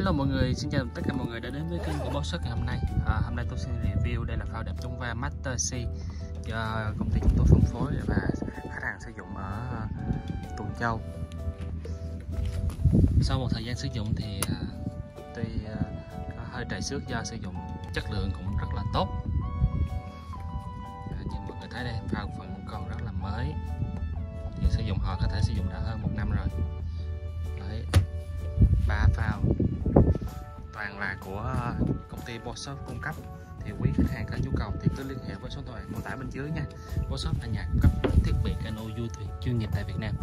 Hello mọi người, xin chào tất cả mọi người đã đến với kênh của Boss ngày hôm nay. À, Hôm nay tôi xin review đây là phao đẹp trung va Master C. Do công ty chúng tôi phân phối và khách hàng sử dụng ở Tuần Châu. Sau một thời gian sử dụng thì à, tuy à, có hơi trầy xước do sử dụng chất lượng cũng rất là tốt. À, Như mọi người thấy đây, phao vẫn còn rất là mới. Thì sử dụng họ có thể sử dụng đã hơn một năm rồi. Hàng là của ờ, công ty Boshop cung cấp. Thì quý khách hàng có nhu cầu thì cứ liên hệ với số điện thoại mô tả bên dưới nha. Boshop là nhà cung cấp thiết bị cano du thuyền chuyên nghiệp tại Việt Nam.